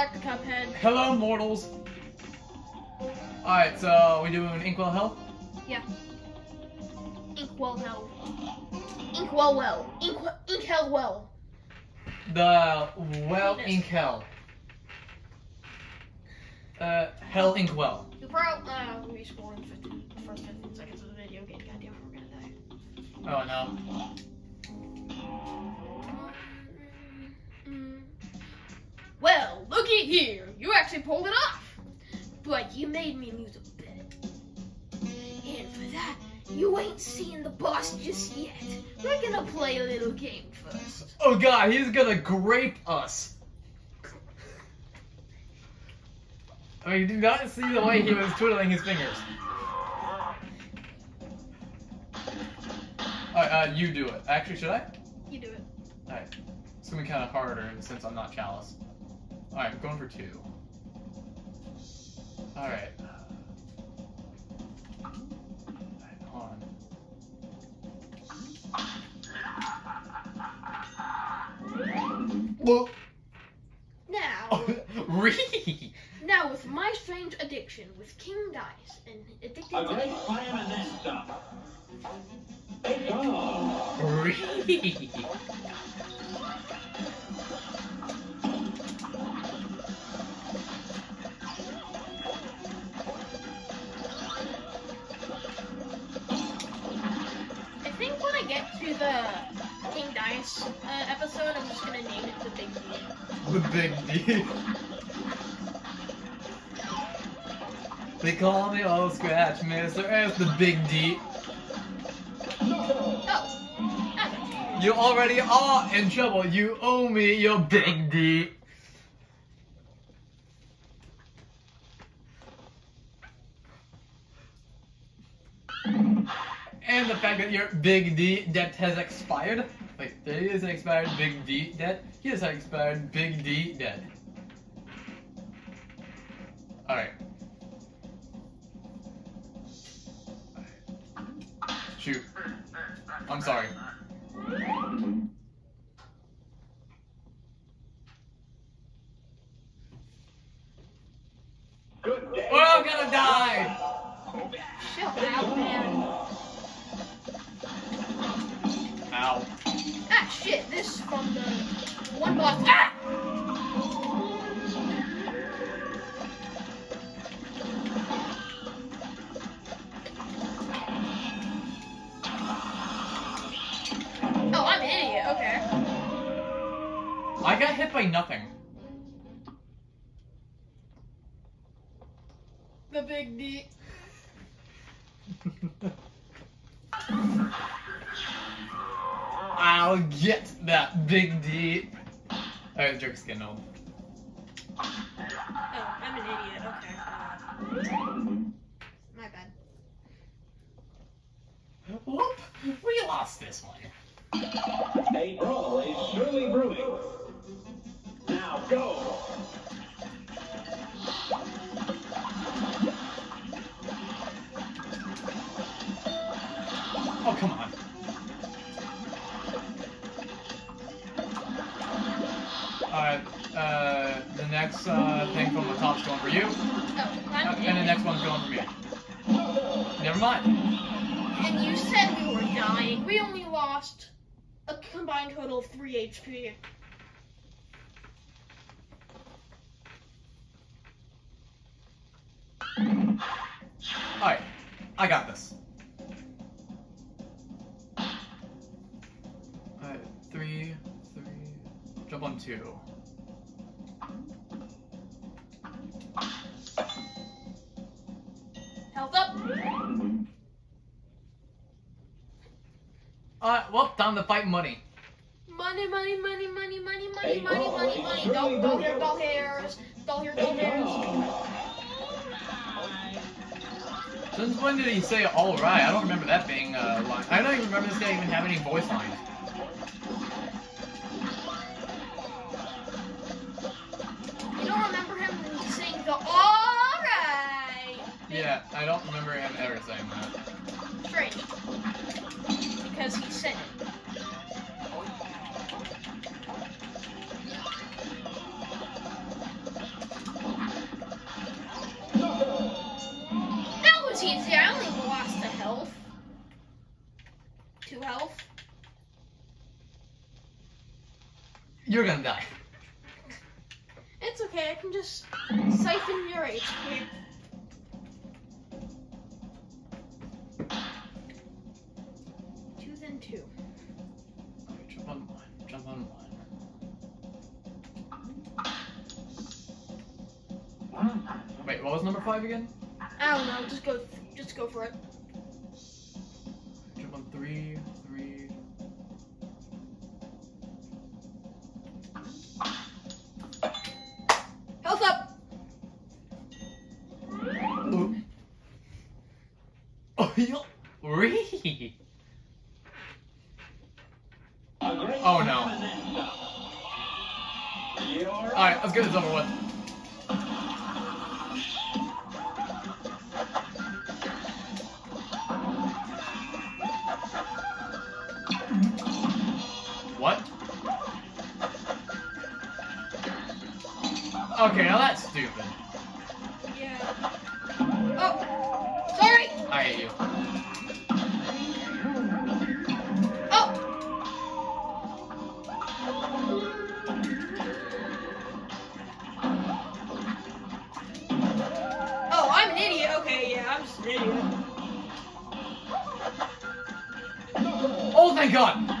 back to Cuphead. Hello, mortals. Alright, so we doing Inkwell Hell? Yeah. Inkwell Hell. Inkwell Well. Ink, Ink Hell Well. The Well Ink Hell. Uh, Hell Inkwell. You probably uh, we scored in 15, the first 15 seconds of the video game. God damn it, we're gonna die. Oh no. Well, looky here. You actually pulled it off. But you made me lose a bet. And for that, you ain't seen the boss just yet. We're gonna play a little game first. Oh god, he's gonna grape us. I mean, you do not see the way he was twiddling his fingers. Alright, uh, you do it. Actually, should I? You do it. Alright. It's gonna be kind of harder since I'm not Chalice. Alright, I'm going for two. Alright. Alright, on. Whoa! Now, Re! now with my strange addiction with King Dice and addicted A to great it. vitamin stuff. It's on. Big D. They call me Old Scratch, Mister. It's the Big D. You already are in trouble. You owe me your Big D. And the fact that your Big D debt has expired. Wait, there is an expired Big D debt. Here's an expired Big D debt. Alright. Shoot. I'm sorry. From the one boss. Ah! Oh, I'm an idiot. Okay. I got hit by nothing. The big D. I'll get that big D. Alright, oh, the joke's getting old. Oh, I'm an idiot. Okay. My bad. Whoop! We lost this one. A brawl is surely brewing. Now go. Oh, come on. Going for you, and the next one's going for me. Never mind. And you said we were dying. We only lost a combined total of 3 HP. Alright, I got this. Alright, three, three, jump on two. Health up. Alright, well, time to fight money. Money, money, money, money, money, money, Hey, money, bro, money, hey, money. surely Doll, doll do hair, it. doll hairs. Doll hair, doll It's hairs. Since when did he say alright? I don't remember that being a line. I don't even remember this guy even having any voice lines. Yeah, I don't remember him ever saying that. Strange. Because he said it. That was easy. I only lost health. Two health. You're gonna die. It's okay. I can just siphon your HP. What was number five again? I don't know. Just go. Just go for it. Okay, now that's stupid. Yeah. Oh. Sorry. I hate you. Oh. Oh, I'm an idiot. Okay, yeah, I'm just an idiot. Oh, thank God!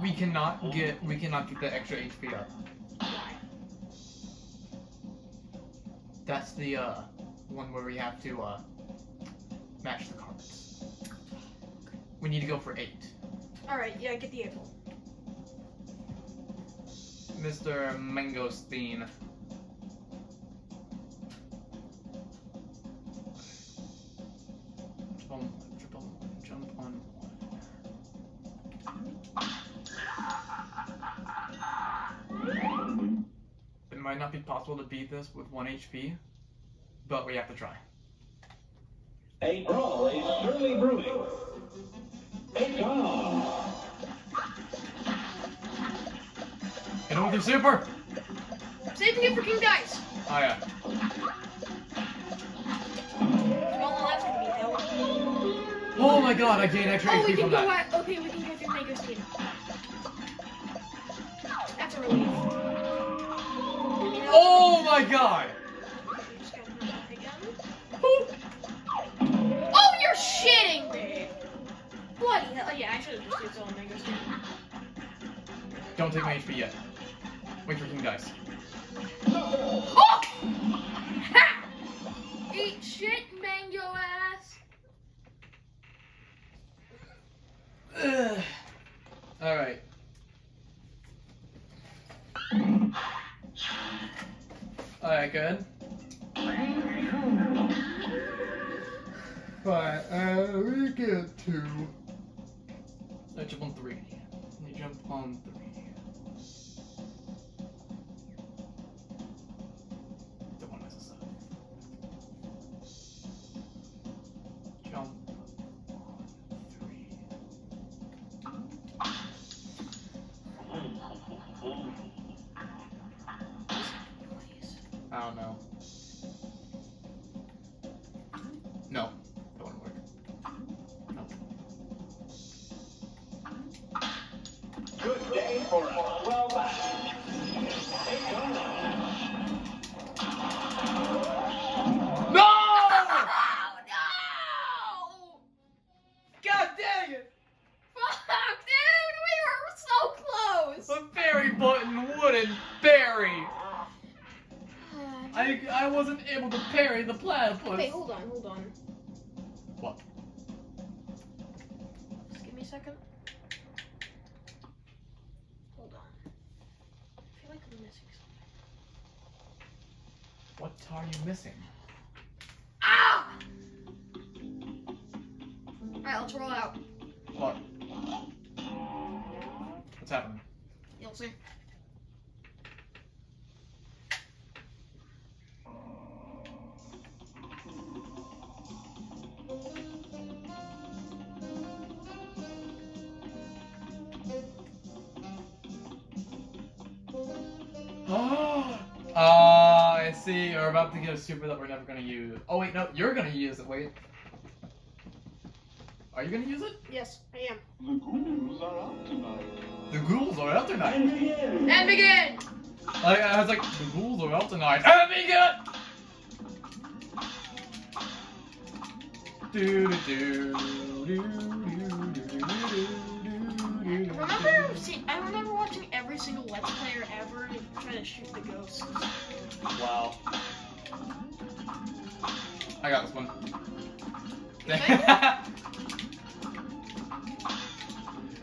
We cannot get we cannot get the extra HP up. That's the uh one where we have to uh match the cards. We need to go for eight. All right, yeah, get the apple. Mr. Mangosteen. To beat this with 1 HP, but we have to try. A brawl is surely brewing. It's on. Hit him with your super! Saving it for King Dice. Oh yeah. Well, that's gonna be hell. Oh my god, I gained extra Oh, we HP can from go that. at. Okay, we can go through Mangosteen. That's a relief. Oh my god! We just gotta do that again. Oh, you're shitting me! Bloody hell! Oh, yeah, I should have just used all Mango's. Don't take my HP yet. Wait for King Dice. Oh! Ha! Eat shit, mango ass. Alright. Alright, good. But, uh, we get two. I jump on three. You jump on three. I don't know. I wasn't able to parry the platypus. Wait, hold on, hold on. What? Just give me a second. Hold on. I feel like I'm missing something. What are you missing? Ah! Alright, let's roll out. What? What's happening? You'll see. See. You're about to get a super that we're never gonna use. Oh wait, no, you're gonna use it. Wait. Are you gonna use it? Yes, I am. The ghouls are out tonight. The ghouls are out tonight. And begin. And begin! I, I was like, the ghouls are out tonight. And begin. Do do do do do do do do Remember, see, I remember watching every single Let's Player ever try to shoot the ghosts. Wow. I got this one.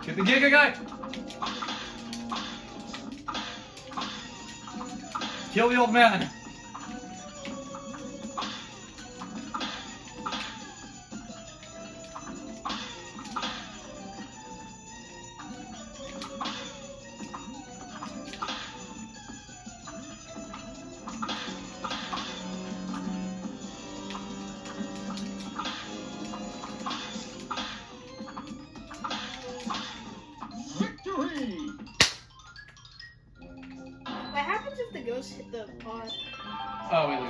Get the Giga guy! Kill the old man!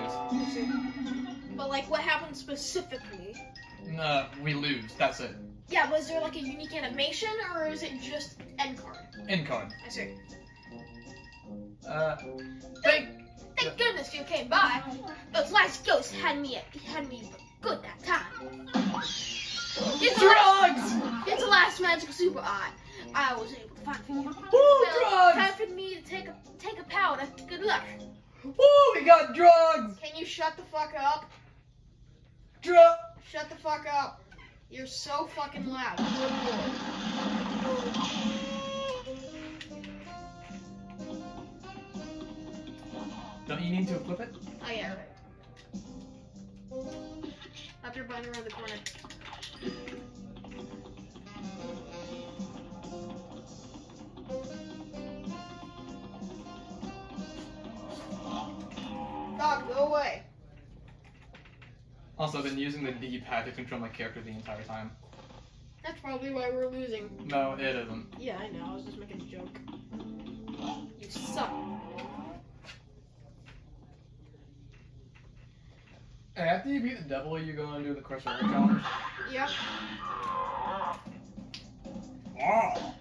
But like, what happened specifically? No, we lose. That's it. Yeah, was there like a unique animation, or is it just end card? End card. I see. Uh, thank. Thank goodness you came by. Those last ghosts had me had me good that time. It's the last, Drugs! it's the last magic super eye. I was able to find for you. Woo, Well, time drugs! for me to take a take a powder. Good luck. Woo, we got drugs! Can you shut the fuck up? Drug. Shut the fuck up. You're so fucking loud. Don't you need to equip it? Oh yeah, right. Up your button around the corner. Also, I've been using the D-pad to control my character the entire time. That's probably why we're losing. No, it isn't. Yeah, I know. I was just making a joke. You suck. Hey, after you beat the devil, you gonna do the Crush Air challenge? Yep. Wow.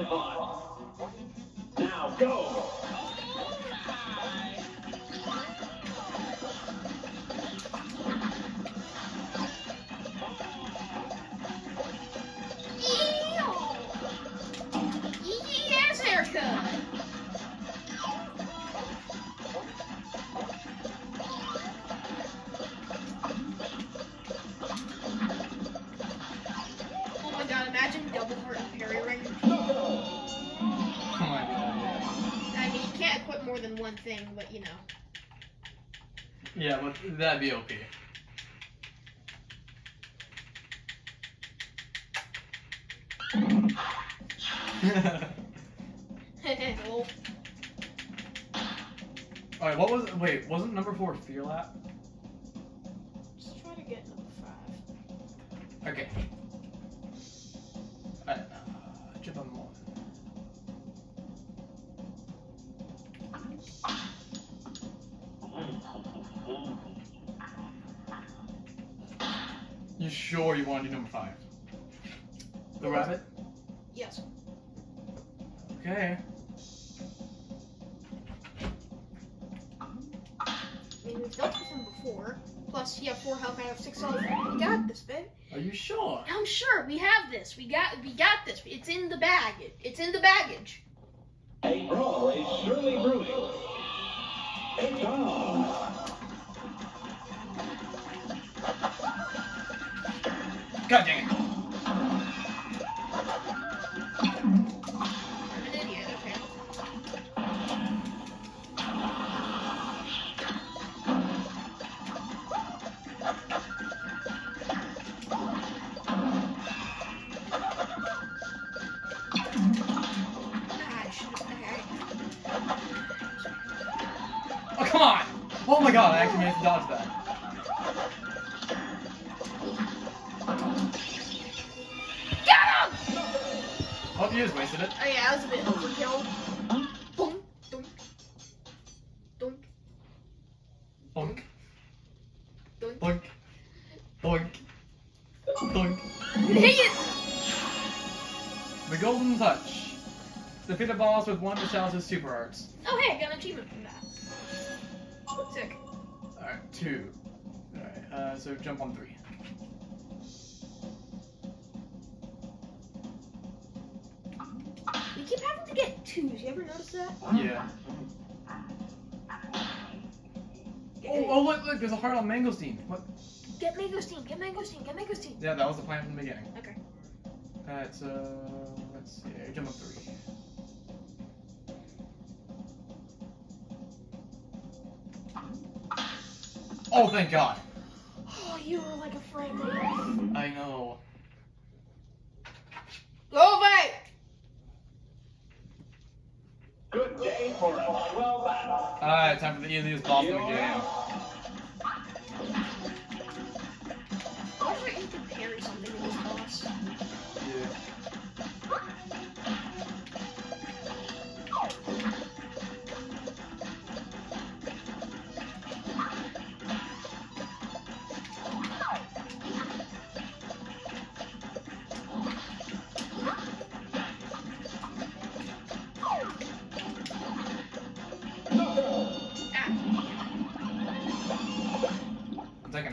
and 5. Yeah, but that'd be OP. Lol. Alright, what was wait, wasn't number four Phear Lap? Just try to get number five. Okay. Alright, uh, jump on one. Got this, babe. Are you sure? I'm sure we have this. We got, we got this. It's in the bag. It, it's in the baggage. A brawl is surely brewing. It's on. God dang it. Oh my god, I actually managed to dodge that. Got him! Oh, you just wasted it. Oh yeah, that was a bit overkill. Boom, dunk, dunk, Boink, dunk. boink, boink, boink. Dang it! The Golden Touch. Defeat a boss with one of Chalice's super arts. Oh hey, I got an achievement two. Alright, uh, so jump on three. We keep having to get twos. You ever notice that? Yeah. Oh, oh look, look, there's a heart on Mangosteen. What? Get mangosteen. Get mangosteen. Get mangosteen. Yeah, that was the plan from the beginning. Okay. Alright, so let's see. Jump on three. Oh, thank God. Oh, you were like a friend. I know. Go away! Good day for a 12 battle. Alright, time for the easiest boss in the game.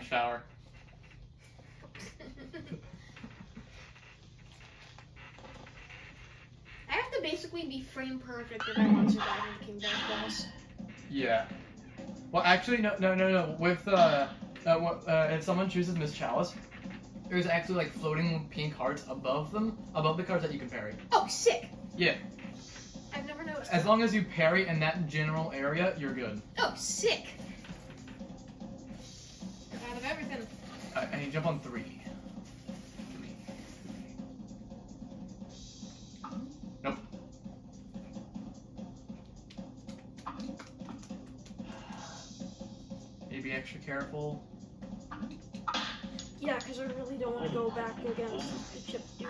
Shower. I have to basically be frame perfect if I want to survive in King Death boss. Yeah. Well, actually, no, no, no, no. With uh, uh, uh, if someone chooses Miss Chalice, there's actually like floating pink hearts above them, above the cards that you can parry. Oh, sick! Yeah. I've never noticed. As long as you parry in that general area, you're good. Oh, sick! Everything. Uh, and you jump on three. Nope. Maybe extra careful. Yeah, because I really don't want to go back against the chip dude.